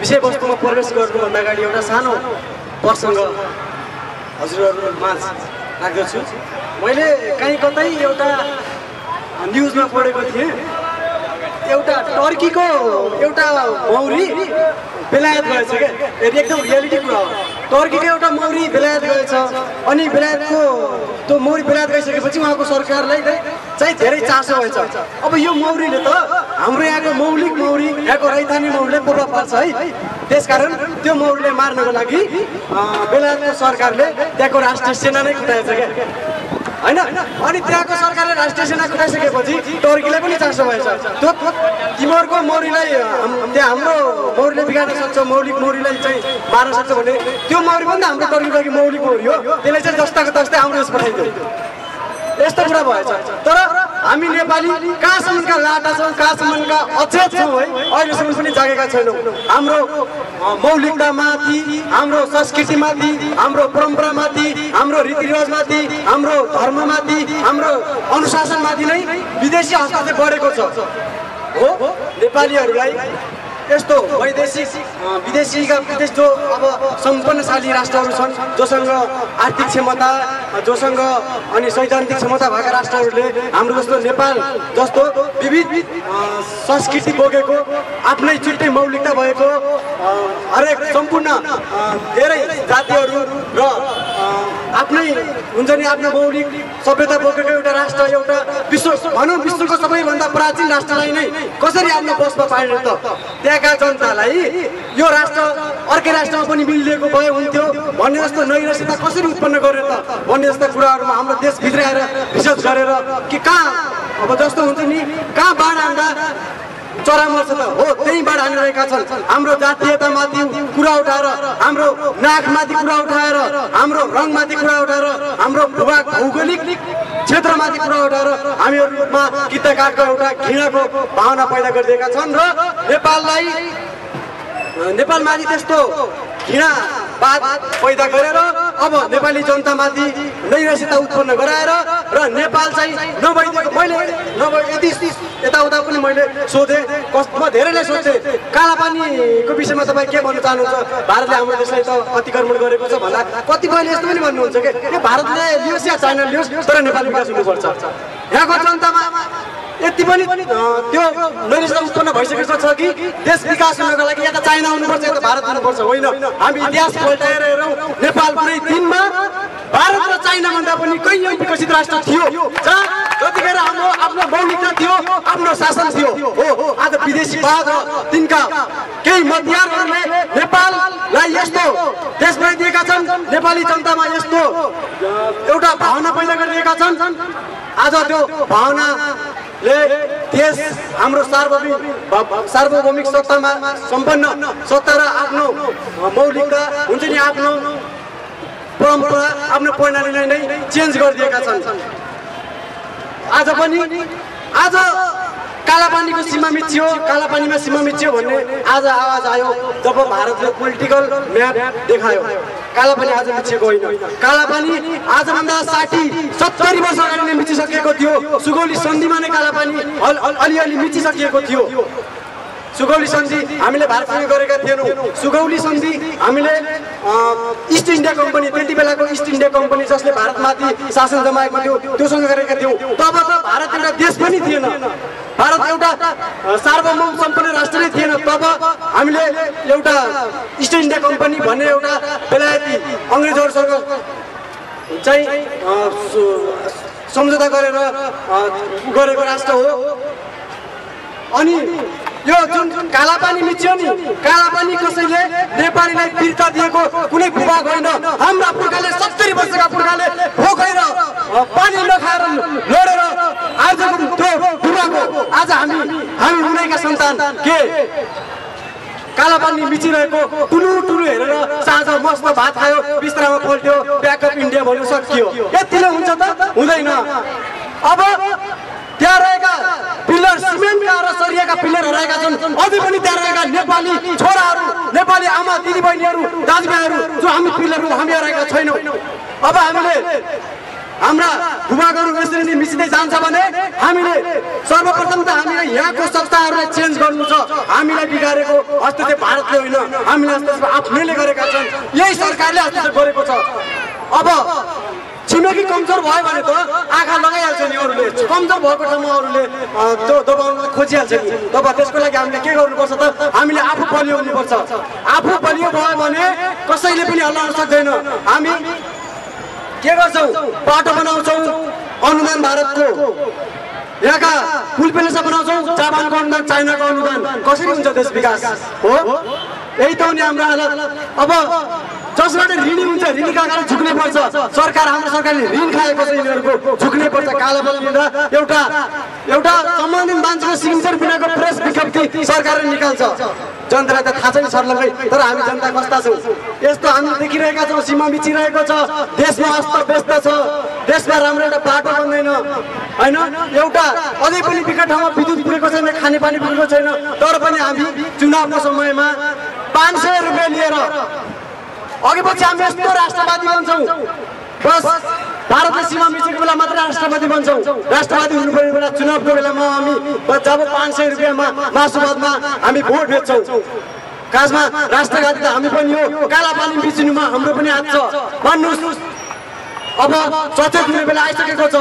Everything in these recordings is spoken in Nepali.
विषयवस्तुमा प्रवेश गर्नुभन्दा अगाडि एउटा सानो प्रसङ्ग हजुरहरू माझ राख्दछु मैले कहीँ कतै एउटा न्युजमा पढेको थिएँ। एउटा टर्कीको एउटा मौरी बेलायत गएछ क्या। एकदम रियालिटी कुरा हो। टर्कीको एउटा मौरी बेलायत गएछ अनि बेलायतको त्यो मौरी बेलायत गइसकेपछि उहाँको सरकारलाई चाहिँ धेरै चासो भएछ अब यो मौरीले त हाम्रो यहाँको मौलिक मौरी यहाँको रैथाने मौरीले प्रभाव पार्छ है। त्यसकारण त्यो मौरीलाई मार्नको लागि बेलायतको सरकारले त्यहाँको राष्ट्रिय सेना नै खुटाएछ क्या। होइन अनि त्यहाँको सरकारले राष्ट्रिय सेना खुटाइसकेपछि टर्कीलाई पनि चासो भएछ। त्यो तिमीहरूको मौरीलाई त्यहाँ हाम्रो मौरीले बिगार्न सक्छ मौलिक मौरीलाई चाहिँ मार्न सक्छ भने त्यो मौरी पनि त हाम्रो टर्कीको मौलिक मौरी हो। त्यसलाई चाहिँ जस्ताको तस्तै हाम्रो देश पठाइदियो। यस्तो कुरा भएछ। तर हामी नेपाली कहाँसम्मका लाटा छौँ कहाँसम्मका अचेत छौँ है? अहिलेसम्म पनि जागेका छैनौँ। हाम्रो मौलिकतामाथि हाम्रो संस्कृतिमाथि हाम्रो परम्परामाथि हाम्रो रीतिरिवाजमाथि हाम्रो धर्ममाथि हाम्रो अनुशासनमाथि नै विदेशी हस्तक्षेप बढेको छ। हो नेपालीहरूलाई यस्तो वैदेशिक विदेशीका विदेश जो अब सम्पन्नशाली राष्ट्रहरू छन् जोसँग आर्थिक क्षमता जोसँग अनि सैद्धान्तिक क्षमता भएका राष्ट्रहरूले हाम्रो जस्तो नेपाल जस्तो विविध संस्कृति बोकेको आफ्नै छुट्टै मौलिकता भएको हरेक सम्पूर्ण धेरै जातिहरू र आफ्नै हुन्छ नि आफ्नो मौलिक सभ्यता बोकेको एउटा राष्ट्र एउटा विश्व भनौँ विश्वको सबैभन्दा प्राचीन राष्ट्रलाई नै कसरी आफ्नो बसमा पाइने त? त्यहाँका जनतालाई यो राष्ट्र अर्कै राष्ट्रमा पनि मिलिएको भए हुन्थ्यो भन्ने जस्तो नैरस्यता कसरी उत्पन्न गर्यो त? भन्ने जस्ता कुराहरूमा हाम्रो देशभित्र आएर रिसर्च गरेर कि कहाँ? अब जस्तो हुन्छ नि कहाँ बाढ आउँदा चरा मर्छ त हो त्यहीँबाट हानिरहेका छन्। हाम्रो जातीयतामाथि कुरा उठाएर हाम्रो नाकमाथि कुरा उठाएर हाम्रो रङमाथि कुरा उठाएर हाम्रो भूभाग भौगोलिक क्षेत्रमाथि कुरा उठाएर हामीहरूमा किता काटको एउटा घृणाको भावना पैदा गरिदिएका छन् र नेपाललाई नेपालमाथि त्यस्तो घृणा बात पैदा गरेर अब नेपाली जनतामाथि नैराश्यता उत्पन्न गराएर र नेपाल चाहिँ नभइदिएको मैले नभए यति यताउता पनि मैले सोधेँ कस म धेरैलाई सोधेँ कालापानीको विषयमा तपाईँ के भन्न चाहनुहुन्छ? भारतले हाम्रो देशलाई त अतिक्रमण गरेको छ भन्दा कतिपयले यस्तो पनि भन्नुहुन्छ कि? भारतले लियोस् या चाइना लियोस् तर नेपाल विकास हुनुपर्छ। यहाँको जनतामा यति पनि त्यो नैराश्यता उत्पन्न भइसकेको छ कि? देश विकास हुनको लागि या त चाइना हुनुपर्छ या त भारत हुनुपर्छ होइन। हामी इतिहास पल्टाएर हेरौँ नेपाल कुनै दिनमा भारत र चाइना भन्दा पनि कैयौँ विकसित राष्ट्र थियो। जहाँ जतिखेर हाम्रो आफ्नो मौलिकता थियो आफ्नो शासन थियो। हो आज विदेशी बाद र तिनका केही मध्यहरूले नेपाललाई यस्तो देश बनाइदिएका छन् नेपाली जनतामा यस्तो एउटा भावना पैदा गरिदिएका छन्। आज त्यो भावनाले देश हाम्रो सार्वभौमिक सार्वभौमिक सत्तामा सम्पन्न सत्ता र आफ्नो मौलिकता हुन्छ नि आफ्नो परम्परा आफ्नो प्रणालीलाई नै चेन्ज गरिदिएका छन्। आज पनि आज कालापानीको सीमा मिचियो कालापानीमा सीमा मिचियो भन्ने आज आवाज आयो जब भारतले पोलिटिकल म्याप देखायो। कालापानी आज मिचिएको होइन। कालापानी आजभन्दा साठी सत्तरी वर्ष अगाडि नै मिचिसकेको थियो। सुगौली सन्धिमा नै कालापानी अल- अल- अलिअलि मिचिसकिएको थियो। सुगौली सन्धि हामीले भारतसँग गरेका थिएनौँ। सुगौली सन्धि हामीले इस्ट इन्डिया कम्पनी त्यति बेलाको इस्ट इन्डिया कम्पनी जसले भारतमाथि शासन जमाएको थियो त्योसँग गरेका थियौँ। तब त भारत एउटा देश पनि थिएन। भारत एउटा सार्वभौम सम्पन्न राष्ट्र नै थिएन। तब हामीले एउटा इस्ट इन्डिया कम्पनी भन्ने एउटा अङ्ग्रेजहरूसँग चाहिँ सम्झौता गरेर गरेको राष्ट्र हो। अनि यो जुन कालापानी मिच्यो नि कालापानी कसैले नेपालीलाई फिर्ता दिएको कुनै भूभाग होइन हाम्रा पुर्खाले सत्तरी वर्षका पुर्खाले भोकेर पानी नखाएर लडेर आजको त्यो भूभाग आज हामी हामी हुनेका सन्तान के? कालापानी मिचिरहेको टुलु टुलु हेरेर साँझ मस्त भात खायो बिस्तारामा पल्ट्यो ब्याकअप इन्डिया भन्नु सकियो। यति नै हुन्छ त? हुँदैन। अब त्यहाँ रहेका पिलर सिमेन्टका र सरियाका पिलर रहेका छन्। अझै पनि त्यहाँ रहेका नेपाली छोराहरू नेपाली आमा दिदीबहिनीहरू दाजुभाइहरू जो हामी पिलरहरू हामी रहेका छैनौँ। अब हामीले हाम्रा भूभागहरू यसरी नै मिसिँदै जान्छ भने हामीले सर्वप्रथम त हामीले यहाँको संस्थाहरूलाई चेन्ज गर्नु छ हामीलाई बिगारेको हस्तक्षेप भारतले होइन हामीले हस्तक्षेप आफ्नैले गरेका छन् यही सरकारले हस्तक्षेप गरेको छ अब छिमेकी कमजोर भयो भने त आँखा लगाइहाल्छ नि अरूले कमजोर भएको ठाउँमा अरूले त्यो दबाउन खोजिहाल्छ नि तब त्यसको लागि हामीले के गर्नुपर्छ त हामीले आफू बलियो हुनुपर्छ आफू बलियो भयो भने कसैले पनि हल्लाउन सक्दैन हामी के गर्छौँ? बाटो बनाउँछौँ। अनुदान भारतको। यहाँका पुल पेलेसा बनाउँछौँ। जापानको अनुदान चाइनाको अनुदान। कसरी हुन्छ देश विकास? हो? यही त हो नि हाम्रो हालत। अब जसबाट ऋणी हुन्छ ऋणीका अगाडि झुक्नै पर्छ? सरकार हाम्रो सरकारले ऋण खाएको छ यिनीहरूको। झुक्नै पर्छ। कालो बल एउटा एउटा सम्बन्धित मान्छेको सिग्नेचर बिनाको प्रेस विज्ञप्ति सरकारले निकाल्छ। जनतालाई त थाहा छैन सर्लङ्गै तर हामी जनता कस्ता छौँ? यस्तो हामी देखिरहेका छौँ सीमा मिचिरहेको छ देशमा अस्त व्यस्त छ देशमा राम्रो एउटा बाटो बन्दैन। होइन? एउटा अझै पनि विकट ठाउँमा विद्युत पुगेको छैन खानेपानी पुगेको छैन तर पनि हामी चुनावको समयमा पाँच सय रुपियाँ लिएर अघि पछि हामी यस्तो राष्ट्रवादी बन्छौँ। बस भारतले सीमा मिचेको बेला मात्र राष्ट्रवादी बन्छौँ। राष्ट्रवादी हुनुपर्ने बेला चुनावको बेलामा हामी जब पाँच सय रुपियाँमा मासुवादमा हामी भोट बेच्छौँ। खासमा राष्ट्रवादी त हामी पनि हो काला पानी बिचिनुमा हाम्रो पनि हात छ। भन्नुहोस्। अब सचेत हुने बेला आइसकेको छ।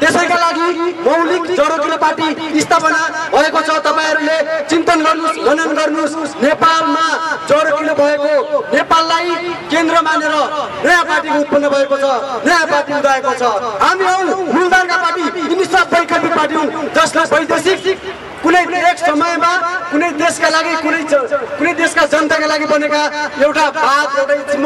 त्यसैका लागि मौलिक जरुरत पार्टी स्थापना भएको छ। तपाईँहरूले चिन्तन गर्नुहोस् मनन गर्नुहोस्। नेपालमा जरुरत भएको नेपाललाई केन्द्र मानेर नयाँ पार्टी उत्पन्न भएको छ नयाँ पार्टी उदाएको छ। हामी हौ मूलधारका पार्टी हुन् जसलाई वैदेशिक कुनै एक समयमा कुनै देशका लागि कुनै कुनै देशका जनताका लागि बनेका एउटा बात एउटा इच्छिम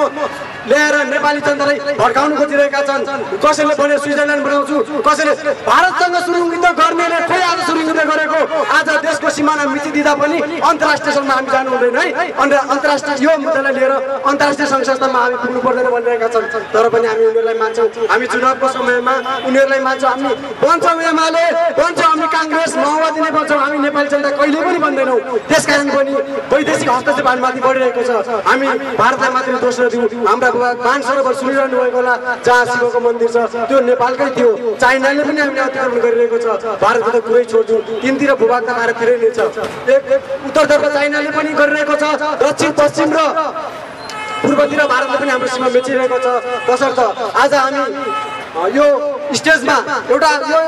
ल्याएर नेपाली जनतालाई भड्काउन खोजिरहेका छन्। कसैले भने स्विजरल्यान्ड बनाउँछु कसैले भारतसँग सुरुङ्गित गर्नेले खोइ आज सुरुङ्गित गरेको आज देशको सिमाना मिचिदिँदा पनि अन्तर्राष्ट्रिय सङ्घमा हामी जानु हुँदैन है। अन्त अन्तर्राष्ट्रिय यो मुद्दालाई लिएर अन्तर्राष्ट्रिय सङ्घ संस्थामा हामी पुग्नु पर्दैन भनिरहेका छन्। तर पनि हामी उनीहरूलाई मान्छौँ। हामी चुनावको समयमा उनीहरूलाई मान्छौँ। हामी भन्छौँ एमाले। भन्छौँ हामी काङ्ग्रेस माओवादी नै भन्छौँ हामी नेपाली जनता कहिले पनि भन्दैनौँ। त्यसकारण पनि वैदेशिक हस्तक्षेप हामीमाथि बढिरहेको छ। हामी भारतलाई मात्रै दोस्रो दिउँ। हाम्रा मान सरोवर सुनिरहनु भएको होला जहाँ शिवको मन्दिर छ त्यो नेपालकै थियो। चाइनाले पनि हामीले अतिक्रमण गरिरहेको छ। भारतको त कुरै छोड्छौँ तिनतिर भूभाग त भारततिरै नै छ। एक उत्तरतर्फ चाइनाले पनि गरिरहेको छ। दक्षिण पश्चिम र पूर्वतिर भारतले पनि हाम्रो सीमा बेचिरहेको छ। तसर्थ आज हामी यो स्टेजमा एउटा यो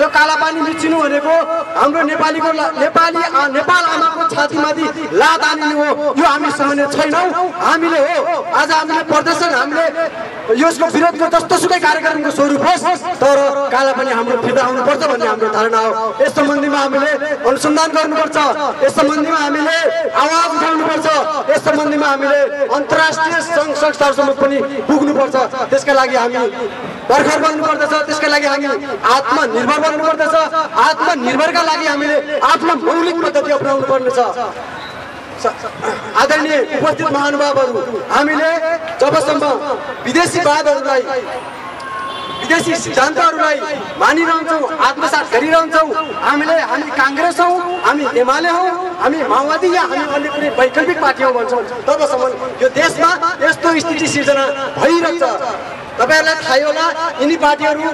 यो कालापानी मिचिनु भनेको हाम्रो नेपालीको नेपाली नेपाल आमाको छातीमाथि लात हानिनु हो। यो हामी सहने छैनौँ। हामीले हो। आज हामीले प्रदर्शन हामीले यसको विरोधको जस्तो सुकै कार्यक्रमको स्वरूप होस्। तर कालापानी हाम्रो फिर्ता आउनुपर्छ भन्ने हाम्रो धारणा हो। यस सम्बन्धीमा हामीले अनुसन्धान गर्नुपर्छ। यस सम्बन्धीमा हामीले आवाज उठाउनुपर्छ। यस सम्बन्धीमा हामीले अन्तर्राष्ट्रिय सङ्घ संस्थाहरूसम्म पनि पुग्नुपर्छ। त्यसका लागि हामी भर्खर बन्नुपर्दछ त्यसका लागि हामी आत्मनिर्भर बन्नुपर्दछ। आत्मनिर्भरका लागि हामीले आफ्नो मौलिक पद्धति अप्नाउनु पर्नेछ। आदरणीय उपस्थित महानुभावहरू हामीले जबसम्म विदेशी वादहरूलाई विदेशी सिद्धान्तहरूलाई मानिरहन्छौँ आत्मसात गरिरहन्छौँ हामीले हामी काङ्ग्रेस हौँ हामी एमाले हौँ हामी माओवादी या हामी अन्य कुनै वैकल्पिक पार्टी हौँ भन्छौँ तबसम्म यो देशमा यस्तो स्थिति सिर्जना भइरहेछ तपाईँहरूलाई थाहै होला यिनी पार्टीहरू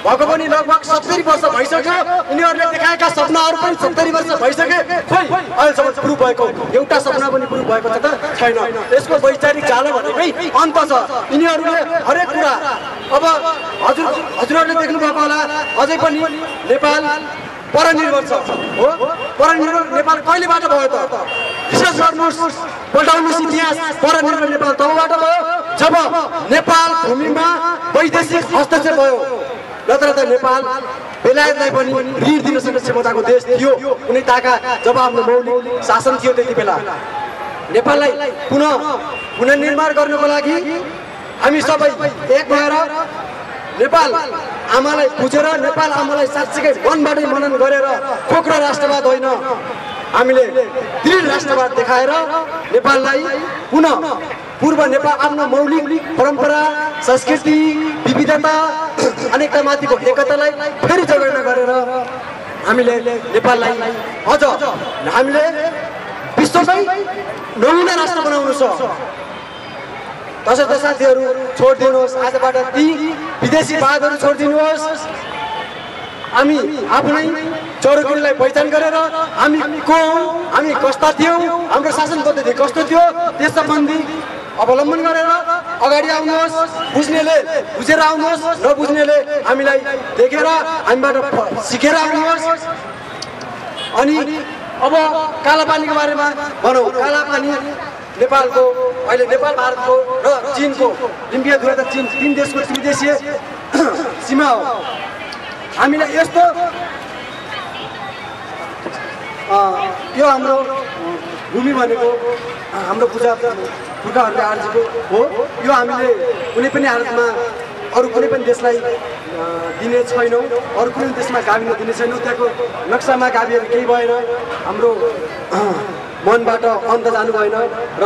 भएको पनि लगभग सत्तरी वर्ष भइसक्यो। यिनीहरूले देखाएका सपनाहरू पनि सत्तरी वर्ष भइसके। खोइ अहिलेसम्म प्रुभ भएको एउटा सपना पनि प्रुभ भएको त? छैन। यसको वैचारिक जालो भनेकै अन्त छ। यिनीहरूले हरेक कुरा अब हजुर हजुरहरूले देख्नुभएको होला अझै पनि नेपाल परनिर्भर छ। हो? परनिर्भर नेपाल कहिलेबाट भयो त? विशेष गर्नुहोस् पल्टाउनुहोस् इतिहास परनिर्भर नेपाल तबबाट भयो। जब नेपाल भूमिमा वैदेशिक हस्तक्षेप भयो नत्र त नेपाल बेलायतलाई पनि ऋण दिन सक्ने क्षमताको देश थियो कुनै ताका जब आफ्नो मौलिक शासन थियो त्यति बेला। नेपाललाई पुनः पुनर्निर्माण गर्नको लागि हामी सबै एक भएर नेपाल आमालाई बुझेर नेपाल आमालाई साँच्चीकै मनबाटै मनन गरेर खोक्रो राष्ट्रवाद होइन हामीले दृढ राष्ट्रवाद देखाएर नेपाललाई पुनः पूर्व नेपाल आफ्नो मौलिक परम्परा संस्कृति विविधता अनेकतामाथिको एकतालाई फेरि जगेर्ना गरेर हामीले नेपाललाई अझ हामीले विश्वकै नमुना राष्ट्र बनाउनु छ। तसर्थ साथीहरू छोडिदिनुहोस् आजबाट ती विदेशी वादहरू छोडिदिनुहोस्। हामी आफ्नै चौरकिरीलाई पहिचान गरेर हामी को हौँ हामी कस्ता थियौँ हाम्रो शासन पद्धति कस्तो थियो त्यस सम्बन्धी अवलम्बन गरेर अगाडि आउनुहोस् बुझ्नेले बुझेर आउनुहोस् नबुझ्नेले हामीलाई देखेर हामीबाट सिकेर आउनुहोस्। अनि अब कालापानीको बारेमा भनौँ। कालापानी नेपालको अहिले नेपाल भारतको र चिनको लिम्बिया दुर्गा चिन तिन देशको त्रिदेशीय सीमा हो। हामीलाई यस्तो यो हाम्रो भूमि भनेको हाम्रो पूजा पुर्खाहरूले आर्जेको हो। यो हामीले कुनै पनि हालतमा अरू कुनै पनि देशलाई दिने छैनौँ। अरू कुनै देशमा गाभिन दिने छैनौँ। त्यहाँको नक्सामा गाभिएर केही भएन। हाम्रो मनबाट अन्त जानु भएन र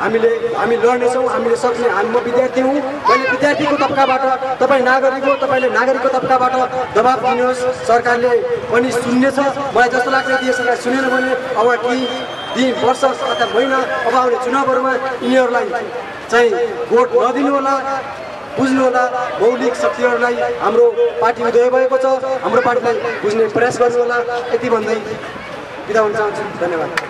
हामीले हामी लड्नेछौँ हामीले सक्ने हामी म विद्यार्थी हुँ मैले विद्यार्थीको तबकाबाट तपाईँ नागरिक हो तपाईँले नागरिकको तबकाबाट दबाब दिनुहोस्। सरकारले पनि सुन्नेछ मलाई जस्तो लाग्छ यदि यो सरकार सुनेन भने अब केही दिन वर्ष अथवा महिना अब आउने चुनावहरूमा यिनीहरूलाई चाहिँ भोट नदिनु होला बुझ्नु होला मौलिक शक्तिहरूलाई हाम्रो पार्टी उदय भएको छ हाम्रो पार्टीलाई बुझ्ने प्रयास गर्नु होला यति भन्दै बिदा हुन चाहन्छु। धन्यवाद।